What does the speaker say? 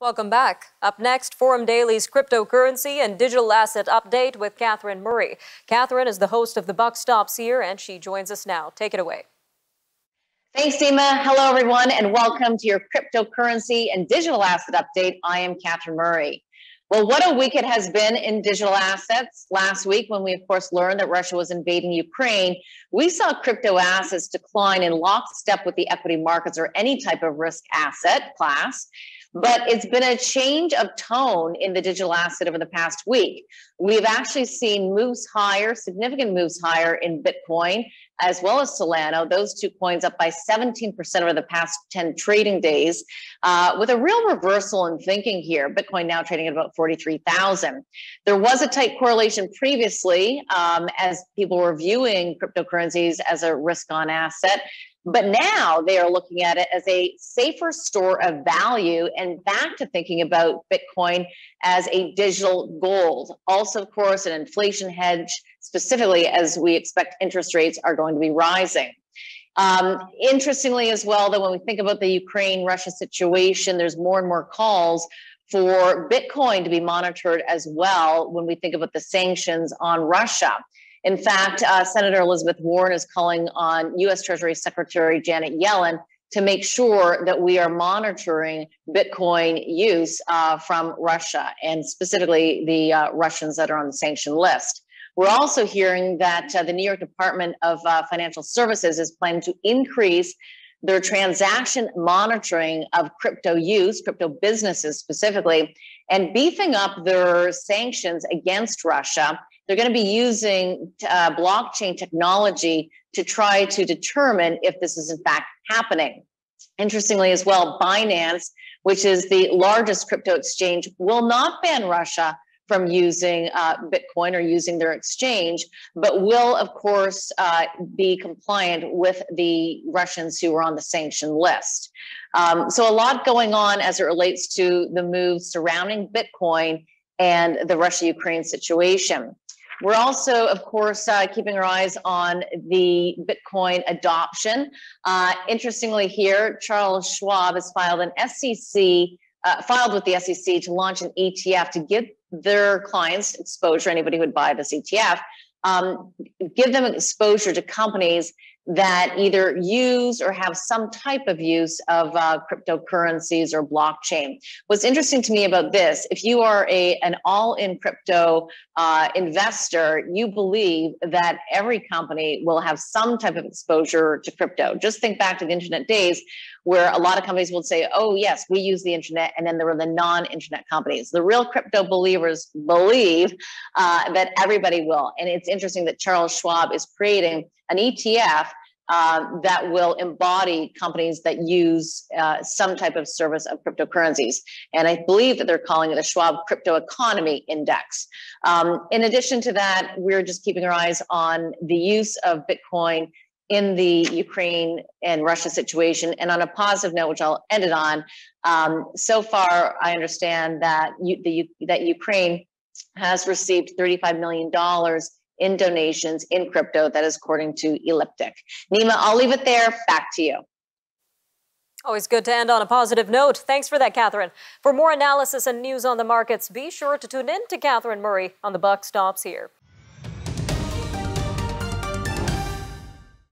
Welcome back. Up next, Forum Daily's cryptocurrency and digital asset update with Catherine Murray. Catherine is the host of The Buck Stops Here, and she joins us now. Take it away. Thanks, Dima. Hello, everyone, and welcome to your cryptocurrency and digital asset update. I am Catherine Murray. Well, what a week it has been in digital assets. Last week, when we, of course, learned that Russia was invading Ukraine, we saw crypto assets decline in lockstep with the equity markets or any type of risk asset class. But it's been a change of tone in the digital asset over the past week. We've actually seen moves higher, significant moves higher in Bitcoin as well as Solana, those two coins up by 17% over the past 10 trading days, uh, with a real reversal in thinking here. Bitcoin now trading at about 43,000. There was a tight correlation previously um, as people were viewing cryptocurrencies as a risk on asset. But now they are looking at it as a safer store of value and back to thinking about Bitcoin as a digital gold. Also, of course, an inflation hedge, specifically as we expect interest rates are going to be rising. Um, interestingly, as well, that when we think about the Ukraine Russia situation, there's more and more calls for Bitcoin to be monitored as well when we think about the sanctions on Russia. In fact, uh, Senator Elizabeth Warren is calling on U.S. Treasury Secretary Janet Yellen to make sure that we are monitoring Bitcoin use uh, from Russia and specifically the uh, Russians that are on the sanction list. We're also hearing that uh, the New York Department of uh, Financial Services is planning to increase their transaction monitoring of crypto use, crypto businesses specifically, and beefing up their sanctions against Russia they're going to be using uh, blockchain technology to try to determine if this is in fact happening. Interestingly, as well, Binance, which is the largest crypto exchange, will not ban Russia from using uh, Bitcoin or using their exchange, but will, of course, uh, be compliant with the Russians who are on the sanction list. Um, so, a lot going on as it relates to the moves surrounding Bitcoin and the Russia Ukraine situation. We're also, of course, uh, keeping our eyes on the Bitcoin adoption. Uh, interestingly, here, Charles Schwab has filed an SEC, uh, filed with the SEC to launch an ETF to give their clients exposure, anybody who would buy this ETF, um, give them exposure to companies that either use or have some type of use of uh, cryptocurrencies or blockchain. What's interesting to me about this, if you are a an all-in crypto uh, investor, you believe that every company will have some type of exposure to crypto. Just think back to the internet days where a lot of companies will say, oh, yes, we use the internet. And then there were the non internet companies. The real crypto believers believe uh, that everybody will. And it's interesting that Charles Schwab is creating an ETF uh, that will embody companies that use uh, some type of service of cryptocurrencies. And I believe that they're calling it a Schwab Crypto Economy Index. Um, in addition to that, we're just keeping our eyes on the use of Bitcoin in the Ukraine and Russia situation. And on a positive note, which I'll end it on, um, so far I understand that you, the, that Ukraine has received $35 million in donations in crypto. That is according to Elliptic. Nima, I'll leave it there. Back to you. Always good to end on a positive note. Thanks for that, Catherine. For more analysis and news on the markets, be sure to tune in to Catherine Murray on the Buck Stops here.